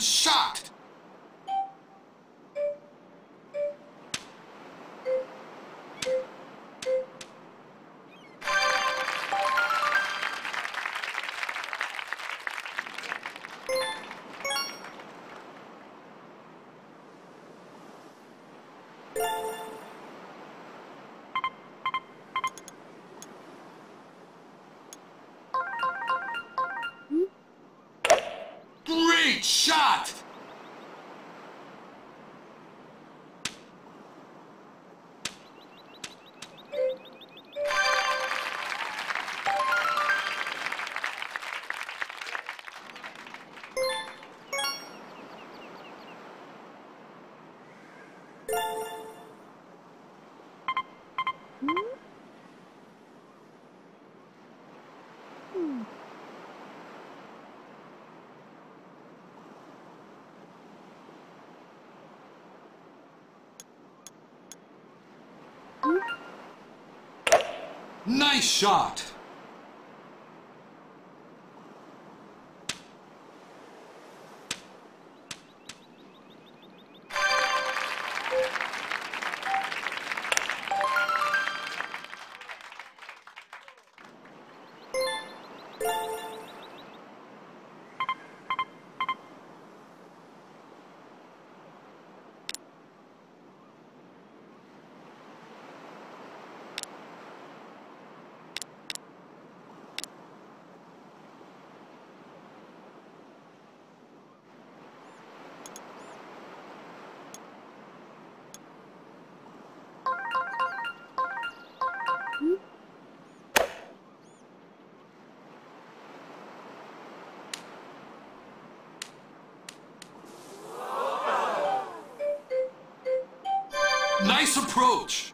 Shot! Shot! Nice shot! Nice approach!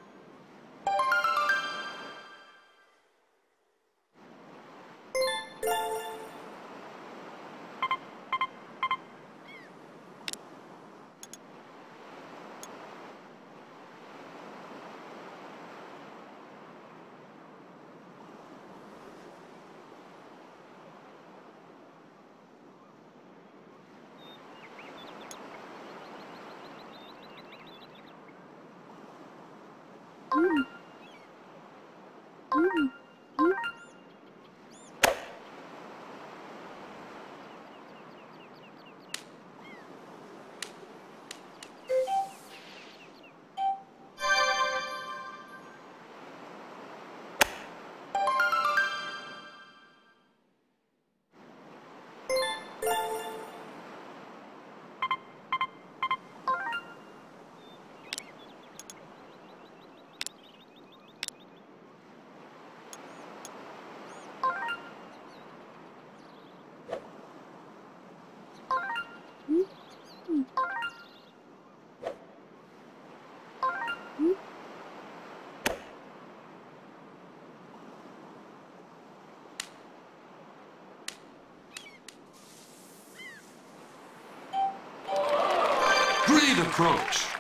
Great approach!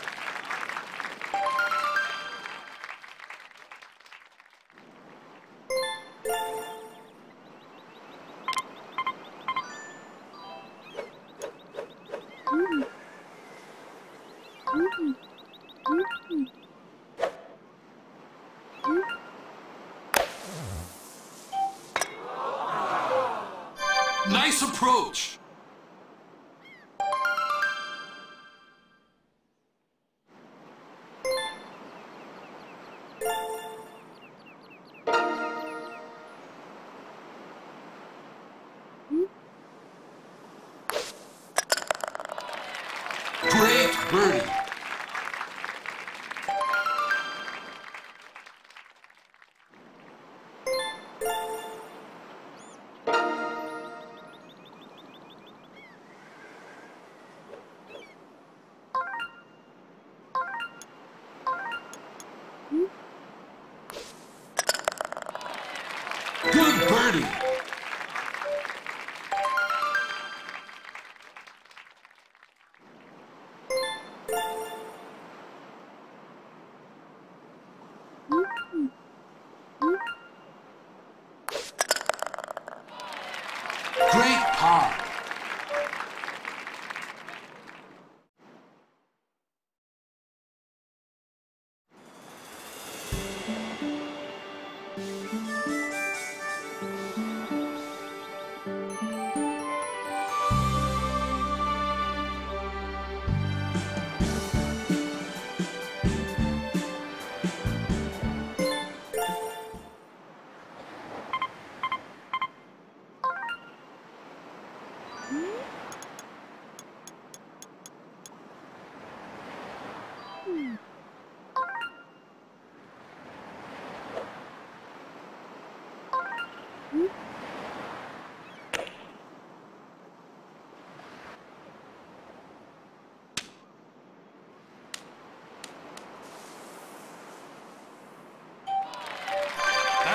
Birdie!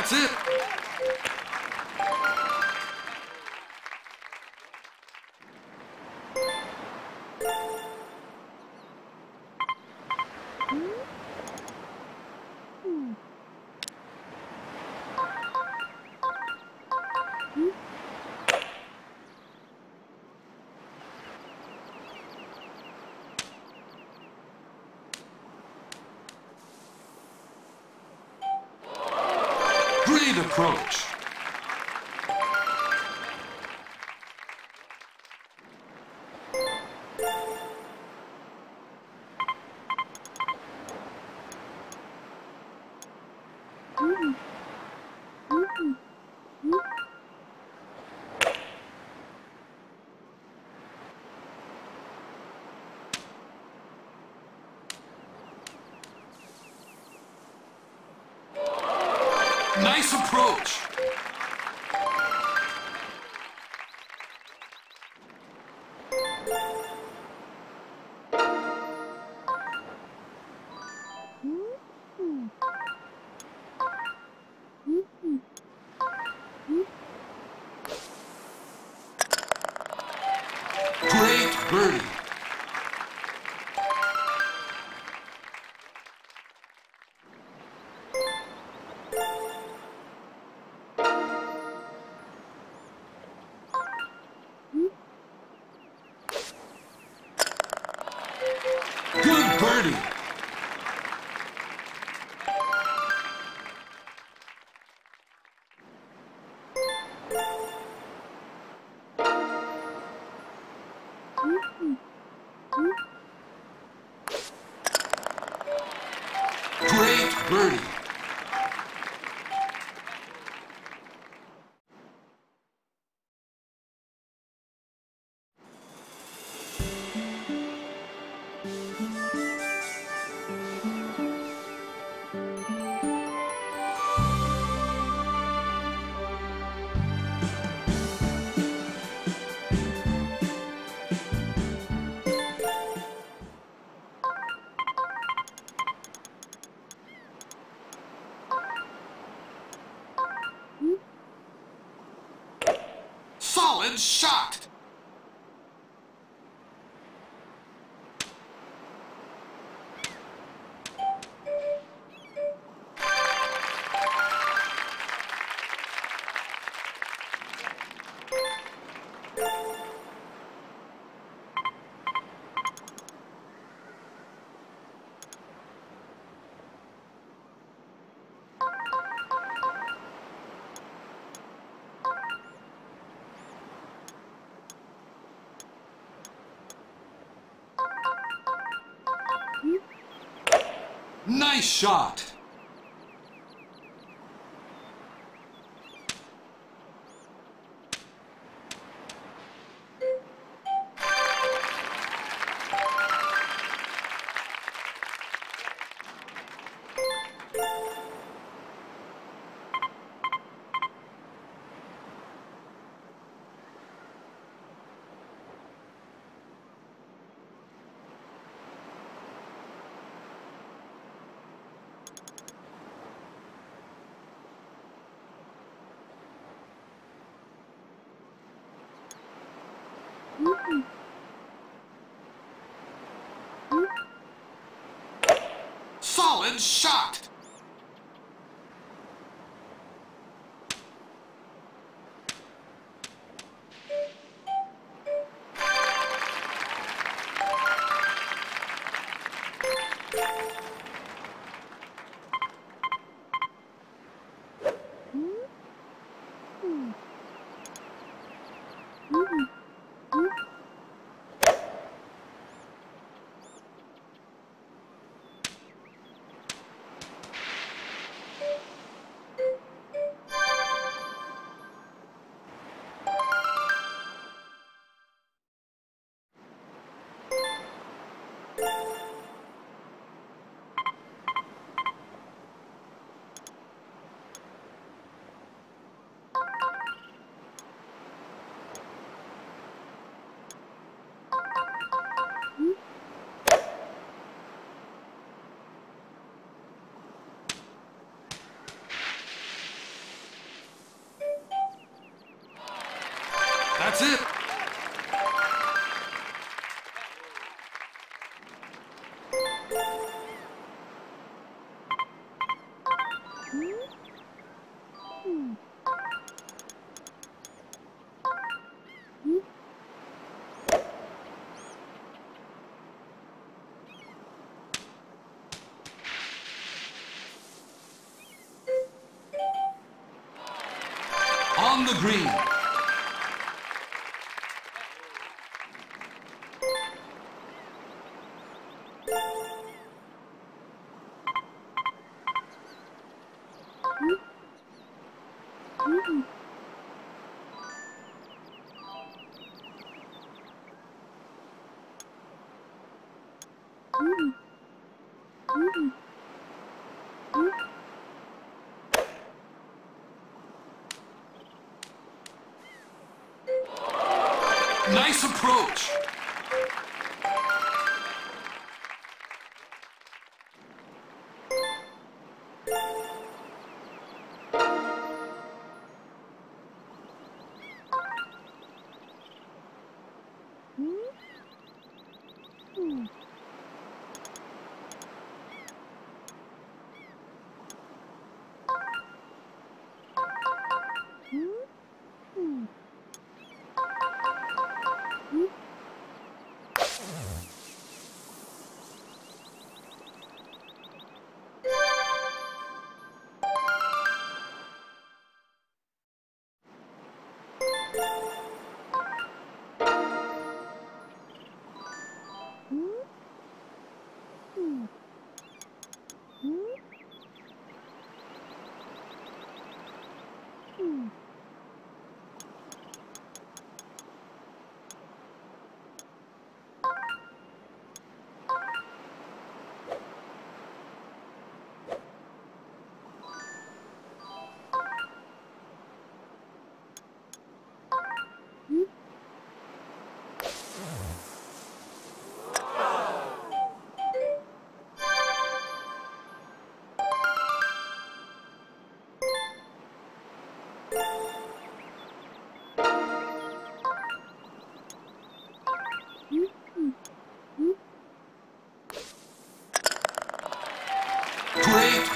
月 Nice approach. Good Nice shot. That's it. on the green. Nice approach.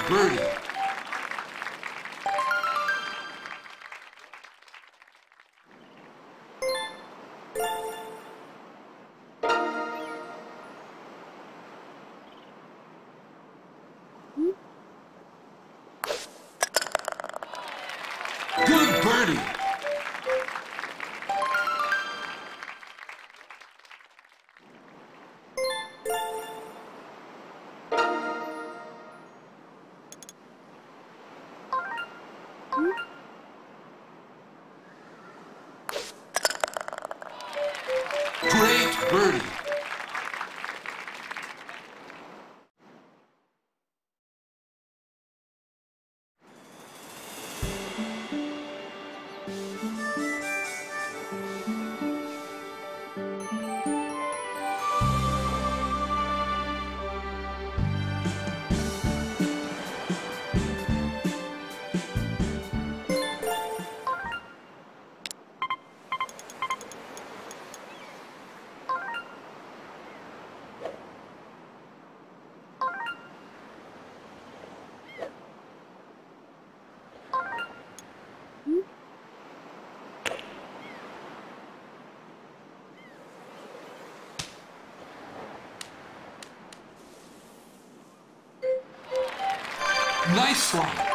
Birdie. Good birdie. Nice one.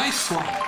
Nice one.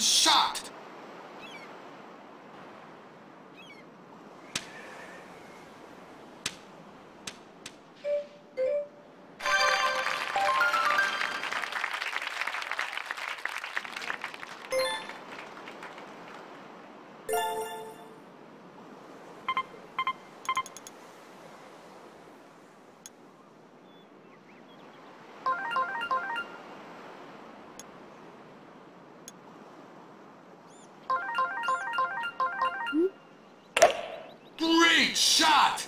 Shot. Shot.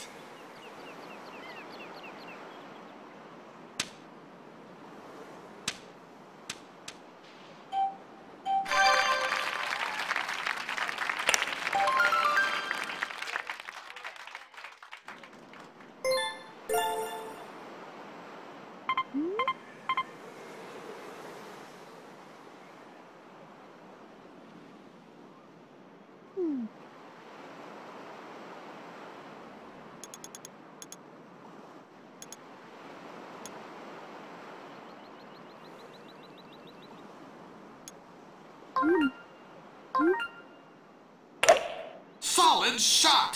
Solid shot.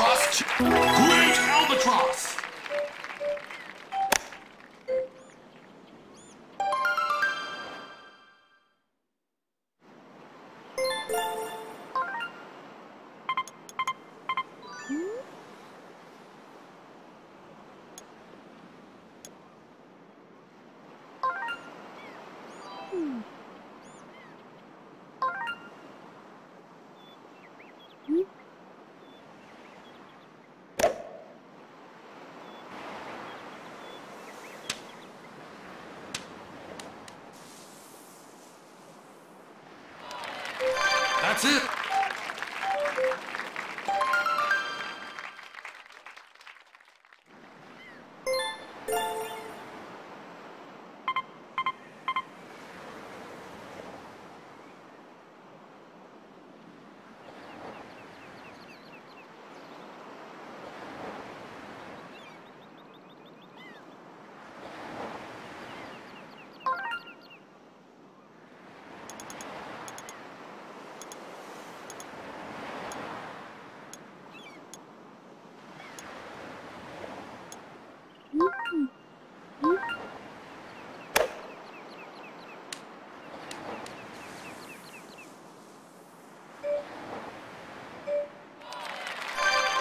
Albatross. Great albatross.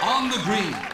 On the green.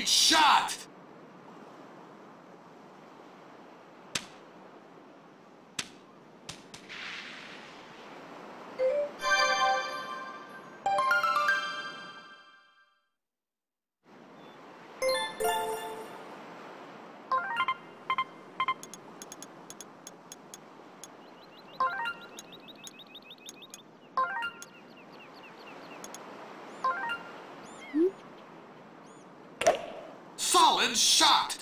Shot. Solid shot.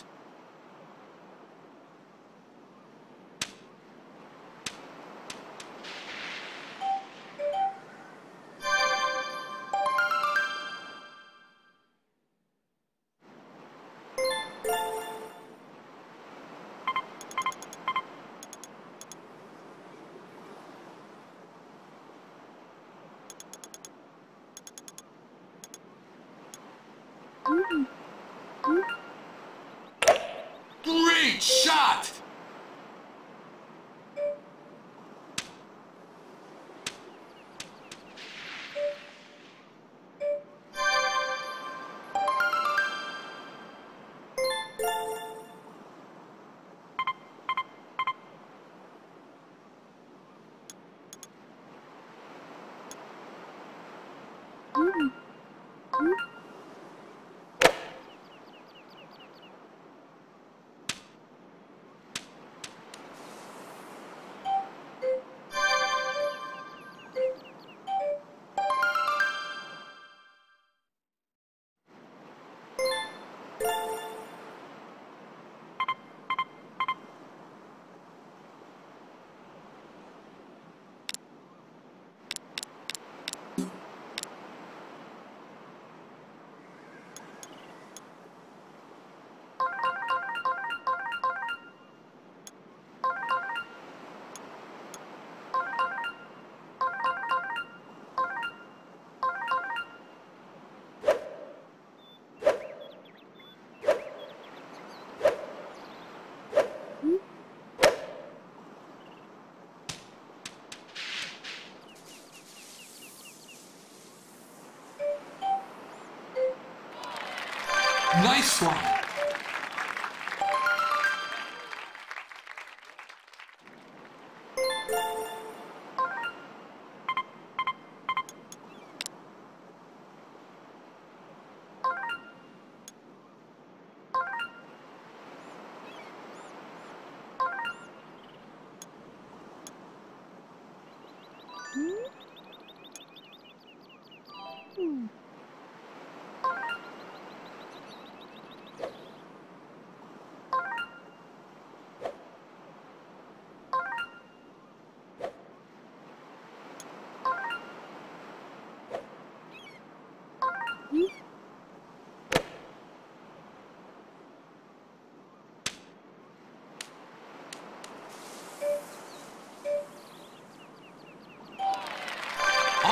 Nice one.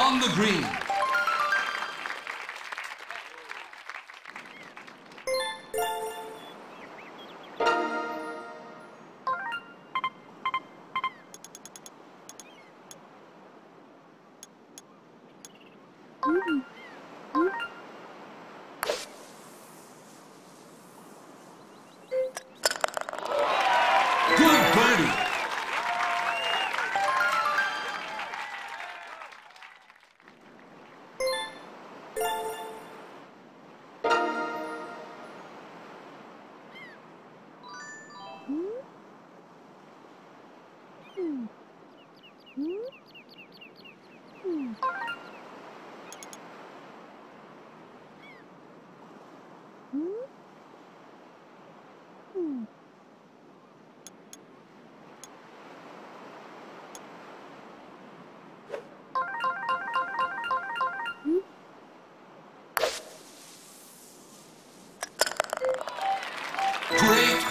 On the green.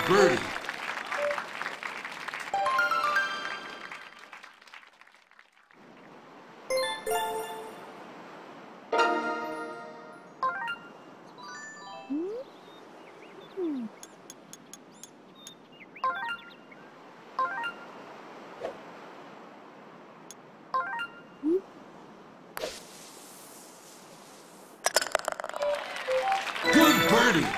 Birdie. Good birdie.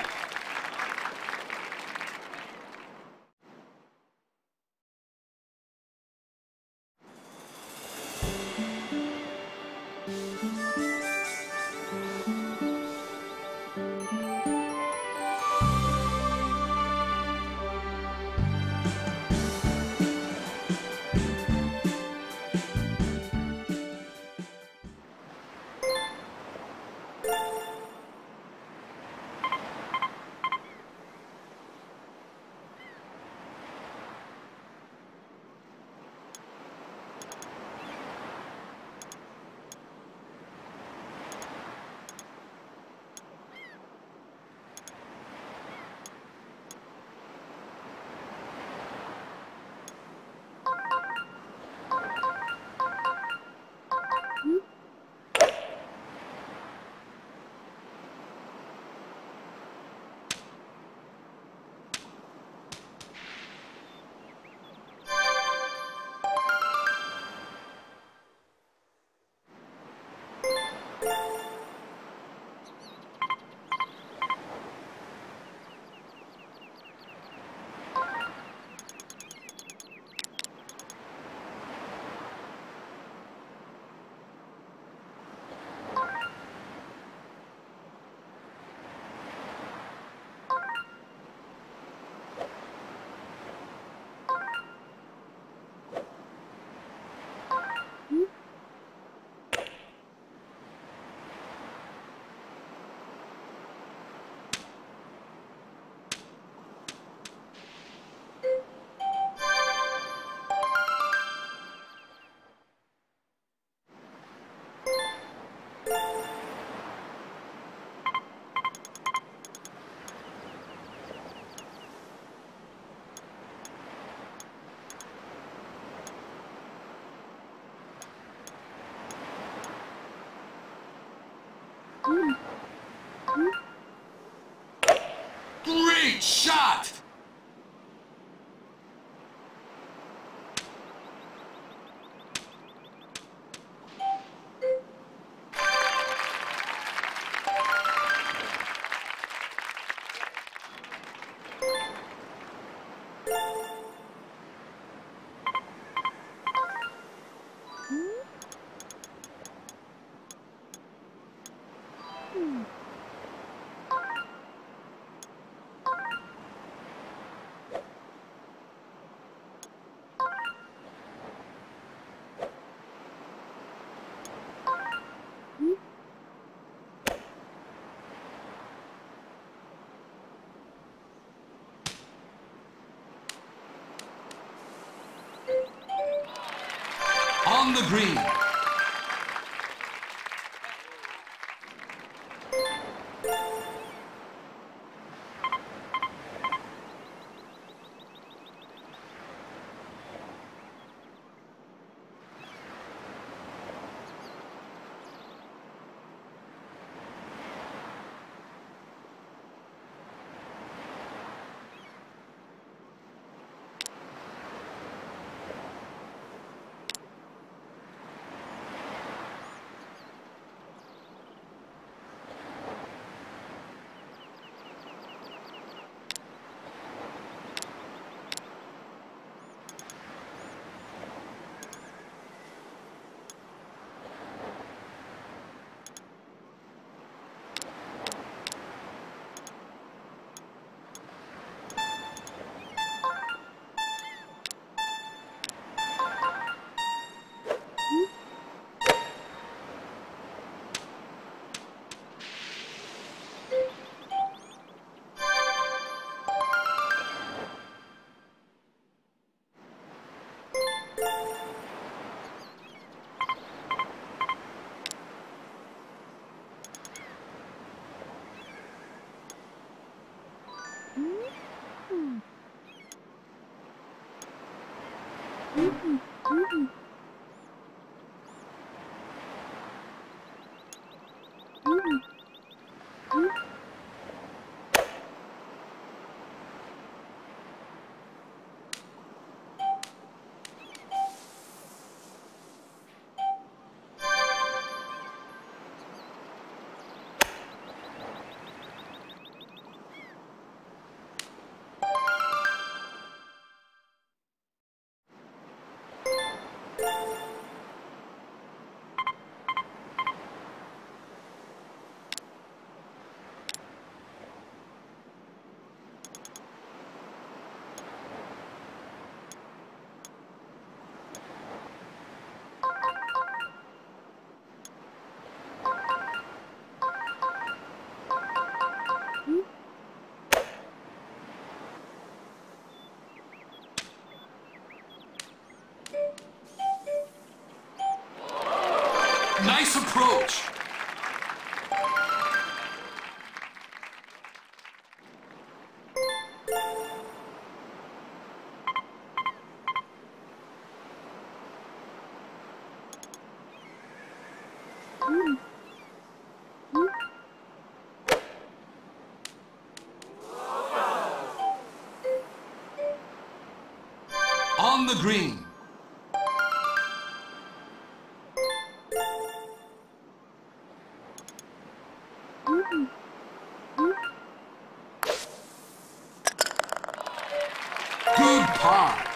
Shot! On the green. 음, 음. Nice approach. On the green. Good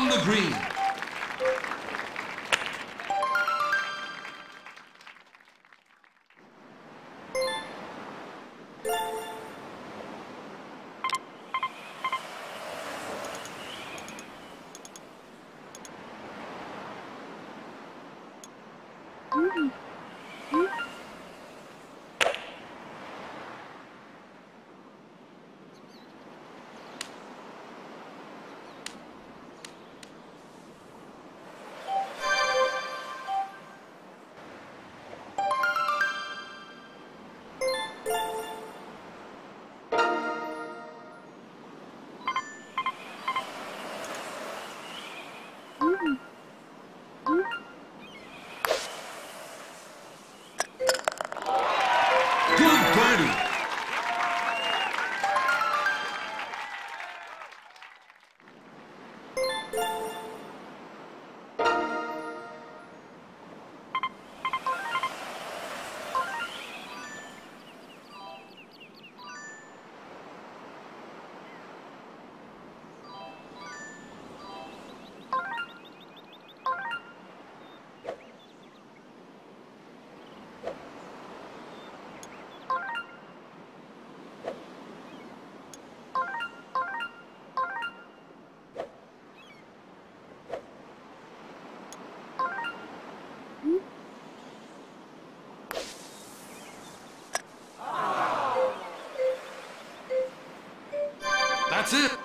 On the green. That's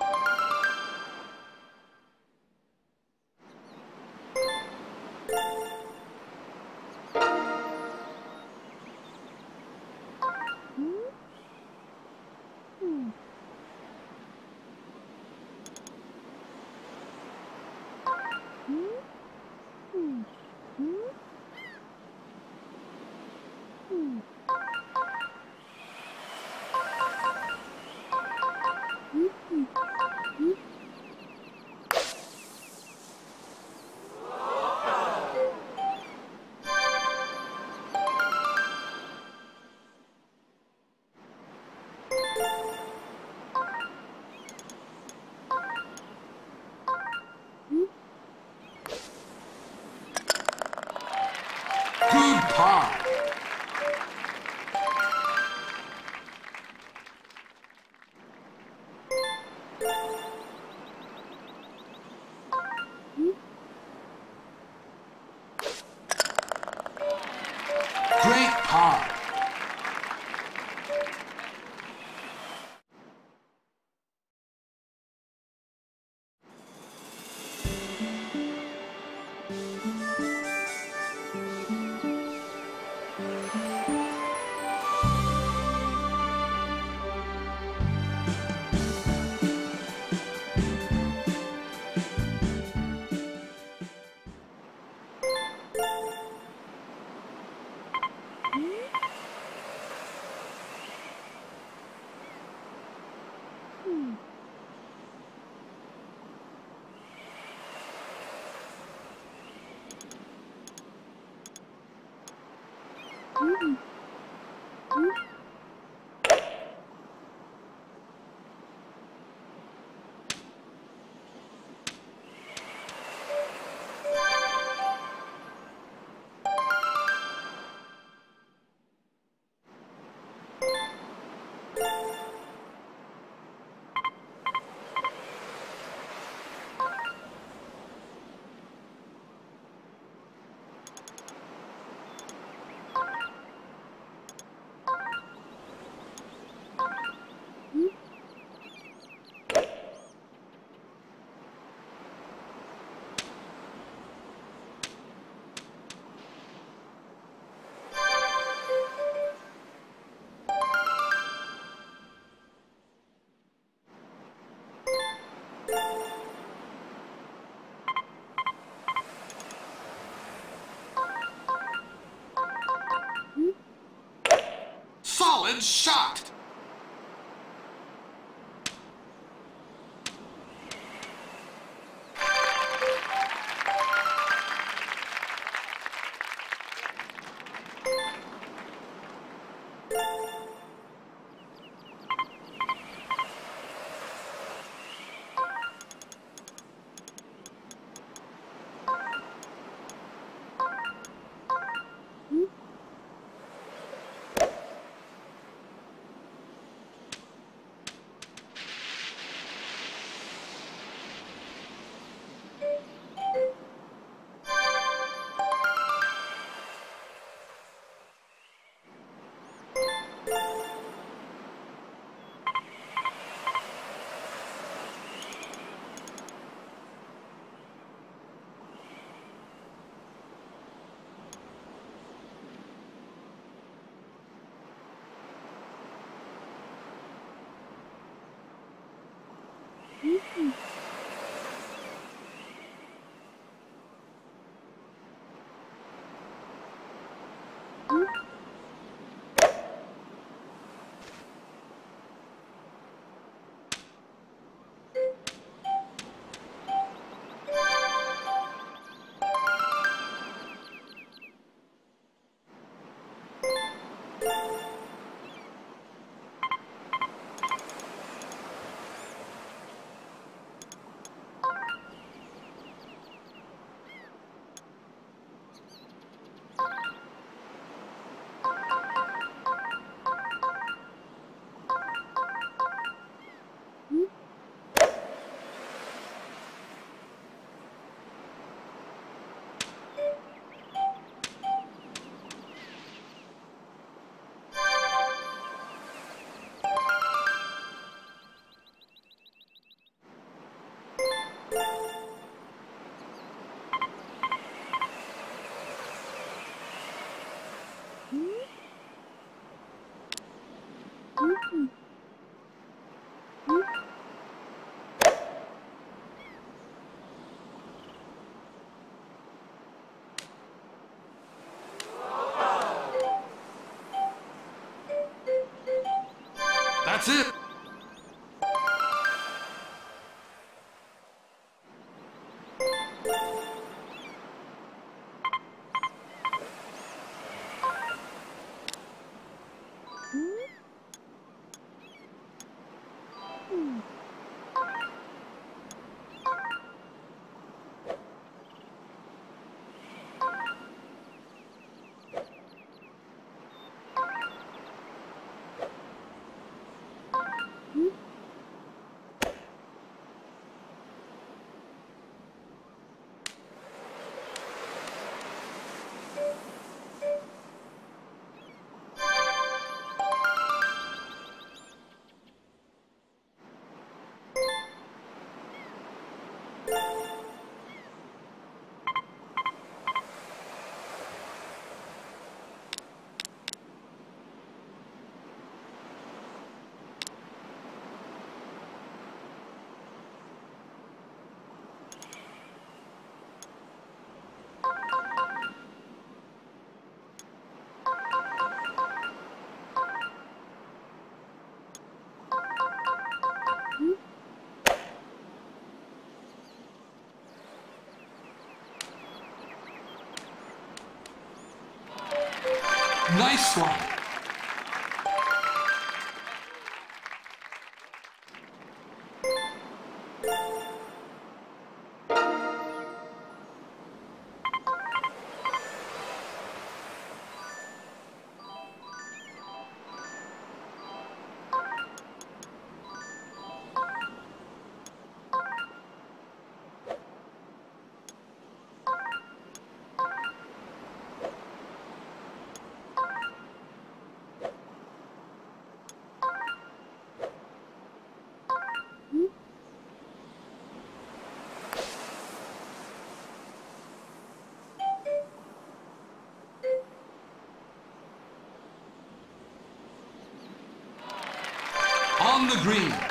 Ooh. Solid shot. That's it. Nice one. On the green.